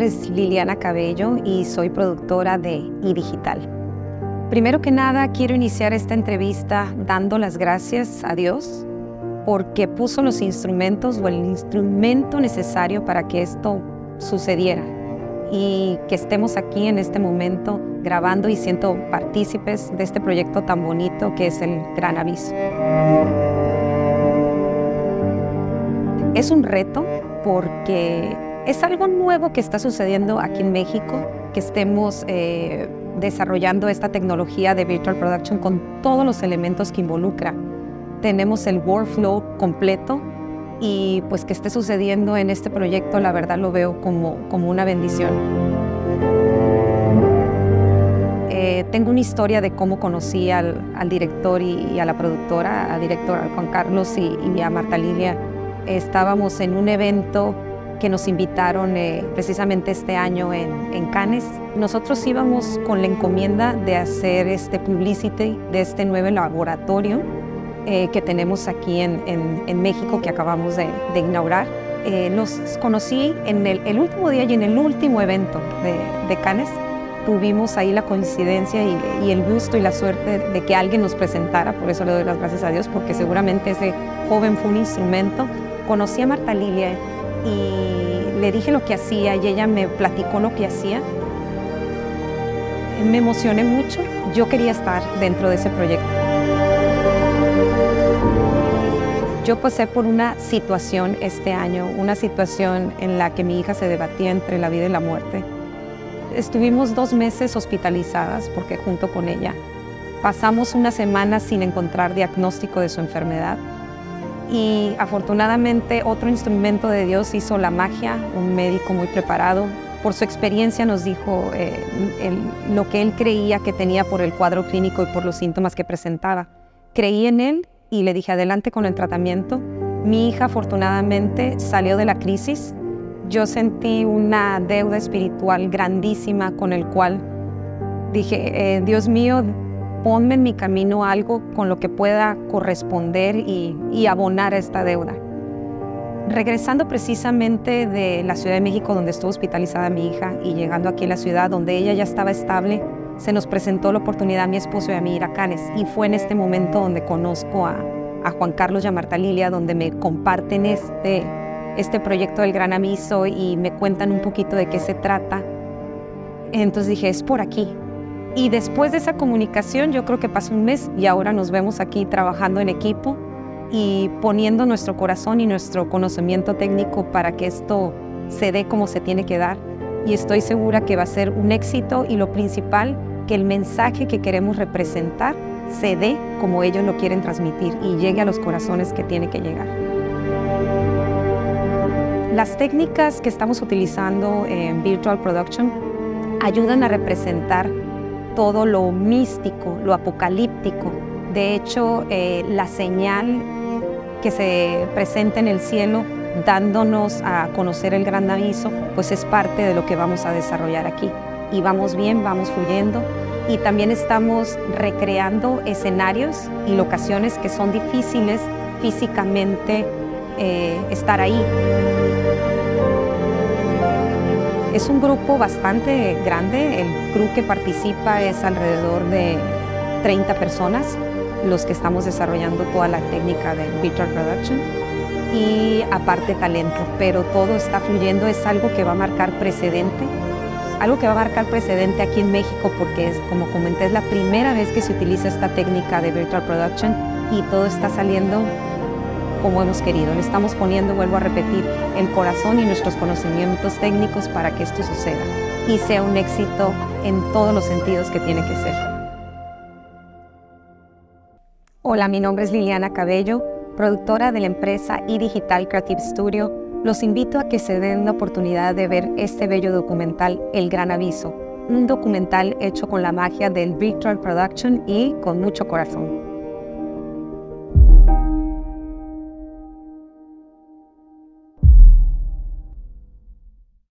nombre es Liliana Cabello y soy productora de iDigital. Primero que nada, quiero iniciar esta entrevista dando las gracias a Dios porque puso los instrumentos o el instrumento necesario para que esto sucediera y que estemos aquí en este momento grabando y siendo partícipes de este proyecto tan bonito que es el Gran Aviso. Es un reto porque es algo nuevo que está sucediendo aquí en México, que estemos eh, desarrollando esta tecnología de Virtual Production con todos los elementos que involucra. Tenemos el workflow completo y pues que esté sucediendo en este proyecto, la verdad lo veo como, como una bendición. Eh, tengo una historia de cómo conocí al, director y, a la productora, al director Juan Carlos y, y a Marta Lilia. Estábamos en un evento que nos invitaron eh, precisamente este año en, en, Cannes. Nosotros íbamos con la encomienda de hacer este publicity de este nuevo laboratorio eh, que tenemos aquí en, en, México que acabamos de, de inaugurar. Eh, los conocí en el, el, último día y en el último evento de, de Cannes. Tuvimos ahí la coincidencia y, y, el gusto y la suerte de que alguien nos presentara, por eso le doy las gracias a Dios, porque seguramente ese joven fue un instrumento. Conocí a Marta Lilia y le dije lo que hacía y ella me platicó lo que hacía. Me emocioné mucho, yo quería estar dentro de ese proyecto. Yo pasé por una situación este año, una situación en la que mi hija se debatía entre la vida y la muerte. Estuvimos dos meses hospitalizadas porque junto con ella pasamos una semana sin encontrar diagnóstico de su enfermedad y afortunadamente otro instrumento de Dios hizo la magia, un médico muy preparado. Por su experiencia nos dijo eh, lo que él creía que tenía por el cuadro clínico y por los síntomas que presentaba. Creí en él y le dije adelante con el tratamiento. Mi hija afortunadamente salió de la crisis. Yo sentí una deuda espiritual grandísima con el cual dije, eh, Dios mío, ponme en mi camino algo con lo que pueda corresponder y, abonar esta deuda. Regresando precisamente de la Ciudad de México, donde estuvo hospitalizada mi hija, y llegando aquí a la ciudad, donde ella ya estaba estable, se nos presentó la oportunidad a mi esposo y a mí ir a Canes. Y fue en este momento donde conozco a, Juan Carlos y a Marta Lilia, donde me comparten este, este proyecto del Gran Amiso y me cuentan un poquito de qué se trata. Entonces dije, es por aquí, y después de esa comunicación, yo creo que pasó un mes y ahora nos vemos aquí trabajando en equipo y poniendo nuestro corazón y nuestro conocimiento técnico para que esto se dé como se tiene que dar. Y estoy segura que va a ser un éxito y lo principal, que el mensaje que queremos representar se dé como ellos lo quieren transmitir y llegue a los corazones que tiene que llegar. Las técnicas que estamos utilizando en Virtual Production ayudan a representar todo lo místico, lo apocalíptico. De hecho, eh, la señal que se presenta en el cielo dándonos a conocer el gran aviso, pues es parte de lo que vamos a desarrollar aquí. Y vamos bien, vamos fluyendo y también estamos recreando escenarios y locaciones que son difíciles físicamente eh, estar ahí. Es un grupo bastante grande, el crew que participa es alrededor de 30 personas, los que estamos desarrollando toda la técnica de Virtual Production y aparte talento, pero todo está fluyendo, es algo que va a marcar precedente, algo que va a marcar precedente aquí en México porque es, como comenté, es la primera vez que se utiliza esta técnica de Virtual Production y todo está saliendo como hemos querido. Le estamos poniendo, vuelvo a repetir, el corazón y nuestros conocimientos técnicos para que esto suceda y sea un éxito en todos los sentidos que tiene que ser. Hola, mi nombre es Liliana Cabello, productora de la empresa iDigital Creative Studio. Los invito a que se den la oportunidad de ver este bello documental El Gran Aviso, un documental hecho con la magia del Virtual Production y con mucho corazón.